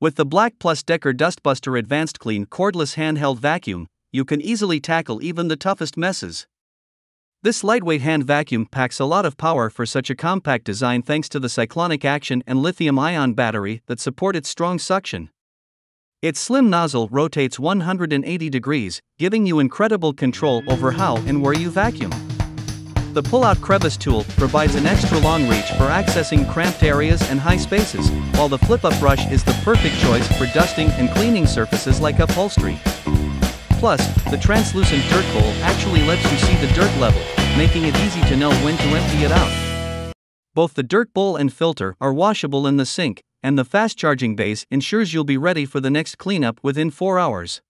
With the Black Plus Decker Dustbuster Advanced Clean cordless handheld vacuum, you can easily tackle even the toughest messes. This lightweight hand vacuum packs a lot of power for such a compact design thanks to the cyclonic action and lithium ion battery that support its strong suction. Its slim nozzle rotates 180 degrees, giving you incredible control over how and where you vacuum. The pull-out crevice tool provides an extra long reach for accessing cramped areas and high spaces, while the flip-up brush is the perfect choice for dusting and cleaning surfaces like upholstery. Plus, the translucent dirt bowl actually lets you see the dirt level, making it easy to know when to empty it out. Both the dirt bowl and filter are washable in the sink, and the fast charging base ensures you'll be ready for the next cleanup within 4 hours.